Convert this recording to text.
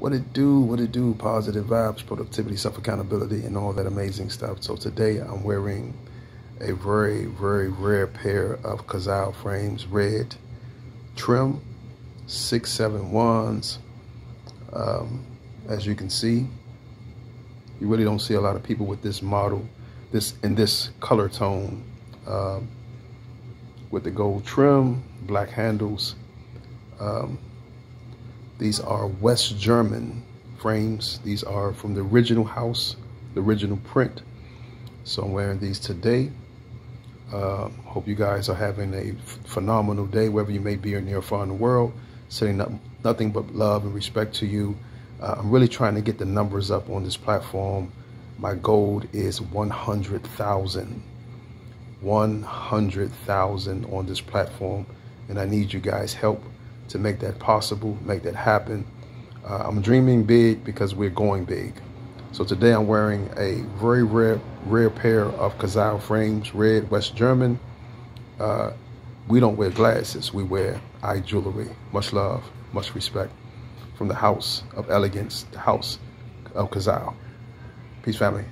what it do, what it do, positive vibes, productivity, self-accountability, and all that amazing stuff. So today I'm wearing a very, very rare pair of Cazal frames, red trim, 671s. Um, as you can see, you really don't see a lot of people with this model, this in this color tone, um, with the gold trim, black handles. Um, these are West German frames. These are from the original house, the original print. So I'm wearing these today. Uh, hope you guys are having a phenomenal day, wherever you may be or near or far in the world. Sending up nothing but love and respect to you. Uh, I'm really trying to get the numbers up on this platform. My goal is 100,000. 100,000 on this platform. And I need you guys' help to make that possible, make that happen. Uh, I'm dreaming big because we're going big. So today I'm wearing a very rare, rare pair of Cazal frames, red West German. Uh, we don't wear glasses, we wear eye jewelry. Much love, much respect from the house of elegance, the house of Cazal. Peace, family.